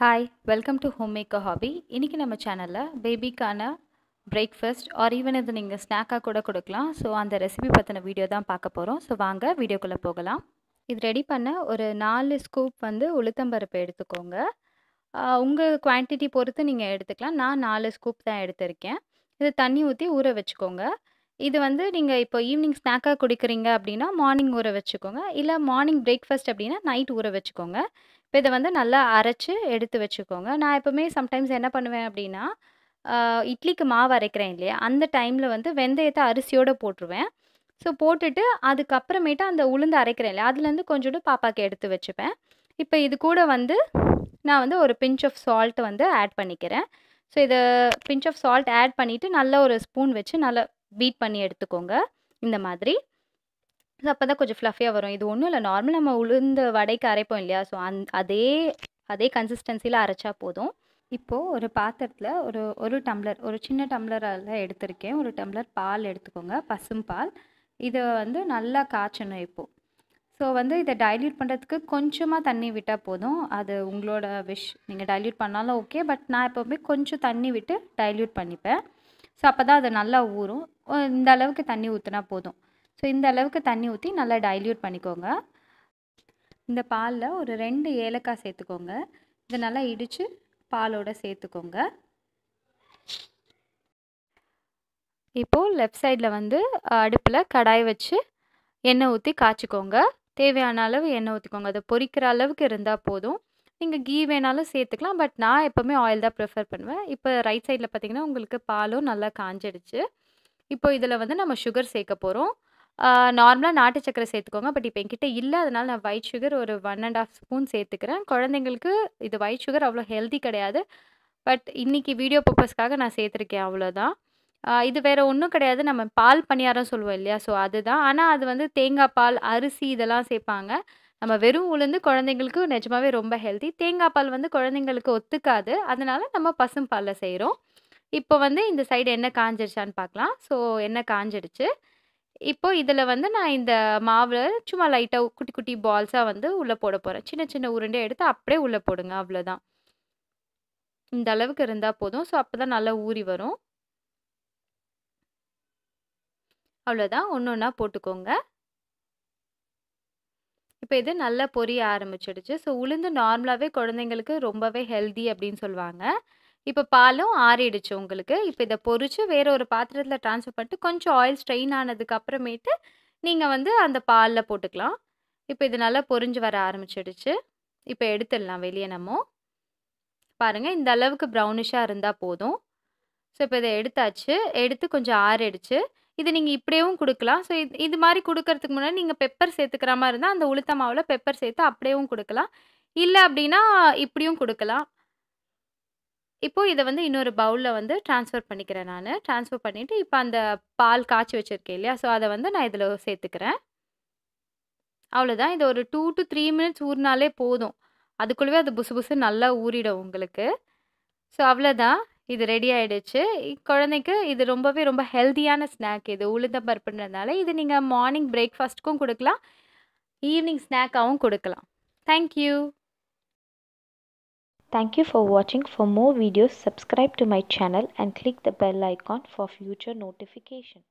Hi welcome to home maker hobby இன்றைக்கி நம்ம சேனலில் பேபிக்கான பிரேக்ஃபாஸ்ட் ஆர் ஈவன் இது நீங்கள் ஸ்நாக்காக கூட கொடுக்கலாம். ஸோ அந்த ரெசிபி பற்றின வீடியோ தான் பார்க்க போகிறோம் ஸோ வாங்க வீடியோக்குள்ளே போகலாம். இது ரெடி பண்ண ஒரு நாலு ஸ்கூப் வந்து உளுத்தம்பருப்பு எடுத்துக்கோங்க. உங்கள் குவான்டிட்டி பொறுத்து நீங்கள் எடுத்துக்கலாம். நான் நாலு ஸ்கூப் தான் எடுத்திருக்கேன். இது தண்ணி ஊற்றி ஊற வச்சுக்கோங்க. இது வந்து நீங்கள் இப்போ ஈவினிங் ஸ்நாக்காக குடிக்கிறீங்க அப்படின்னா மார்னிங் ஊற வச்சுக்கோங்க. இல்லை மார்னிங் பிரேக்ஃபாஸ்ட் அப்படின்னா நைட் ஊற வச்சுக்கோங்க. இப்போ இதை வந்து நல்லா அரைச்சி எடுத்து வச்சுக்கோங்க. நான் எப்போவுமே சம்டைம்ஸ் என்ன பண்ணுவேன் அப்படின்னா இட்லிக்கு மாவு அரைக்கிறேன் இல்லையா? அந்த டைமில் வந்து வெந்தயத்தை அரிசியோடு போட்டுருவேன். ஸோ போட்டுட்டு அதுக்கப்புறமேட்டு அந்த உளுந்து அரைக்கிறேன் இல்லையா? அதுலேருந்து கொஞ்சோண்டு பாப்பாக்கு எடுத்து வச்சுப்பேன். இப்போ இது கூட வந்து நான் வந்து ஒரு பிஞ்ச் ஆஃப் சால்ட் வந்து ஆட் பண்ணிக்கிறேன். ஸோ இதை பிஞ்ச் ஆஃப் சால்ட் ஆட் பண்ணிவிட்டு நல்ல ஒரு ஸ்பூன் வச்சு நல்லா பீட் பண்ணி எடுத்துக்கோங்க. இந்த மாதிரி. ஸோ அப்போ தான் கொஞ்சம் ஃப்ளஃபியாக வரும். இது ஒன்றும் இல்லை. நார்மல் நம்ம உளுந்து வடைக்கு அரைப்போம் இல்லையா? ஸோ அந் அதே அதே கன்சிஸ்டன்சியில் அரைச்சா போதும். இப்போது ஒரு பாத்திரத்தில் ஒரு ஒரு டம்ளர் ஒரு சின்ன டம்ளரால் எடுத்திருக்கேன். ஒரு டம்ளர் பால் எடுத்துக்கோங்க. பசும் பால். இதை வந்து நல்லா காய்ச்சணும் இப்போது ஸோ வந்து இதை டைல்யூட் பண்ணுறதுக்கு கொஞ்சமாக தண்ணி விட்டால் போதும். அது உங்களோட விஷ் நீங்கள் டைல்யூட் பண்ணாலும் ஓகே பட் நான் எப்போவுமே கொஞ்சம் தண்ணி விட்டு டைல்யூட் பண்ணிப்பேன். ஸோ அப்போ தான் அது நல்லா ஊறும். இந்த அளவுக்கு தண்ணி ஊற்றினா போதும். ஸோ இந்த அளவுக்கு தண்ணி ஊற்றி நல்லா டைல்யூட் பண்ணிக்கோங்க. இந்த பாலில் ஒரு ரெண்டு ஏலக்காய் சேர்த்துக்கோங்க. இதை நல்லா இடித்து பாலோட சேர்த்துக்கோங்க. இப்போது லெஃப்ட் சைடில் வந்து அடுப்பில் கடாய் வச்சு எண்ணெய் ஊற்றி காய்ச்சிக்கோங்க. தேவையான அளவு எண்ணெய் ஊற்றிக்கோங்க அதை பொரிக்கிற அளவுக்கு இருந்தால் போதும். நீங்கள் கீ வேணாலும் சேர்த்துக்கலாம். பட் நான் எப்போவுமே ஆயில் தான் ப்ரிஃபர் பண்ணுவேன். இப்போ ரைட் சைடில் பார்த்தீங்கன்னா உங்களுக்கு பாலும் நல்லா காஞ்சிடுச்சு. இப்போ இதில் வந்து நம்ம சுகர் சேர்க்க போகிறோம் நார்மலாக நாட்டு சக்கரை சேர்த்துக்கோங்க. பட் இப்போ என்கிட்ட இல்லை. அதனால் நான் ஒயிட் சுகர் ஒரு ஒன் அண்ட் ஆஃப் ஸ்பூன் சேர்த்துக்கிறேன். குழந்தைங்களுக்கு இது ஒயிட் சுகர் அவ்வளோ ஹெல்தி கிடையாது. பட் இன்றைக்கி வீடியோ பர்பஸ்க்காக நான் சேர்த்துருக்கேன் அவ்வளோதான் இது வேறு ஒன்றும் கிடையாது. நம்ம பால் பணியாரம் சொல்லுவோம் இல்லையா? ஸோ அதுதான். ஆனால் அது வந்து தேங்காய் பால் அரிசி இதெல்லாம் சேர்ப்பாங்க. நம்ம வெறும் உளுந்து குழந்தைங்களுக்கு நிஜமாவே ரொம்ப ஹெல்தி தேங்காய் பால் வந்து குழந்தைங்களுக்கு ஒத்துக்காது. அதனால நம்ம பசும்பாலில் செய்கிறோம் இப்போ வந்து இந்த சைடு என்ன காஞ்சிருச்சான்னு பார்க்கலாம் ஸோ என்ன காஞ்சிடுச்சு? இப்போ இதில் வந்து நான் இந்த மாவில் சும்மா லைட்டாக குட்டி குட்டி பால்ஸாக வந்து உள்ளே போட போகிறேன் சின்ன சின்ன உருண்டை எடுத்து அப்படியே உள்ளே போடுங்க அவ்வளோதான் இந்த அளவுக்கு இருந்தால் போதும். ஸோ அப்போ தான் நல்லா ஊறி வரும். அவ்வளோதான் ஒன்று ஒன்றா போட்டுக்கோங்க. இப்போ இது நல்லா பொரிய ஆரம்பிச்சிடுச்சு. ஸோ உளுந்து நார்மலாகவே குழந்தைங்களுக்கு ரொம்பவே ஹெல்தி அப்படின்னு சொல்லுவாங்க. இப்போ பாலும் ஆறிடுச்சு உங்களுக்கு. இப்போ இதை பொறிச்சு வேற ஒரு பாத்திரத்தில் ட்ரான்ஸ்ஃபர் பண்ணிட்டு கொஞ்சம் ஆயில் ஸ்ட்ரெயின் ஆனதுக்கு அப்புறமேட்டு நீங்கள் வந்து அந்த பாலில் போட்டுக்கலாம். இப்போ இது நல்லா பொறிஞ்சு வர ஆரம்பிச்சிடுச்சு. இப்போ எடுத்துடலாம் வெளியே நம்ம. பாருங்கள் இந்த அளவுக்கு ப்ரௌனிஷாக இருந்தால் போதும். ஸோ இப்போ இதை எடுத்தாச்சு. எடுத்து கொஞ்சம் ஆறிடுச்சு. இது நீங்கள் இப்படியேவும் கொடுக்கலாம். ஸோ இது இது மாதிரி கொடுக்கறதுக்கு முன்னாடி நீங்கள் பெப்பர் சேர்த்துக்கிற மாதிரி இருந்தால் அந்த உளுத்த மாவில் பெப்பர் சேர்த்து அப்படியேவும் கொடுக்கலாம். இல்லை அப்படின்னா இப்படியும் கொடுக்கலாம். இப்போது இதை வந்து இன்னொரு பவுலில் வந்து ட்ரான்ஸ்ஃபர் பண்ணிக்கிறேன் நான். ட்ரான்ஸ்ஃபர் பண்ணிவிட்டு இப்போ அந்த பால் காய்ச்சி வச்சுருக்கேன் இல்லையா? ஸோ அதை வந்து நான் இதில் சேர்த்துக்கிறேன். அவ்வளோதான் இது ஒரு டூ டு த்ரீ மினிட்ஸ் ஊறினாலே போதும். அதுக்குள்ளவே அது புசு புசு நல்லா ஊறிடும் உங்களுக்கு. ஸோ அவ்வளோதான் இது ரெடி ஆகிடுச்சு குழந்தைக்கு இது ரொம்பவே ரொம்ப ஹெல்த்தியான ஸ்நாக் இது. உளுந்த பருப்புன்றதுனால இது நீங்கள் மார்னிங் பிரேக்ஃபாஸ்ட்டுக்கும் கொடுக்கலாம். ஈவினிங் ஸ்நாக்காகவும் கொடுக்கலாம். Thank you Thank you for watching. For more videos, subscribe to my channel and click the bell icon for future notification.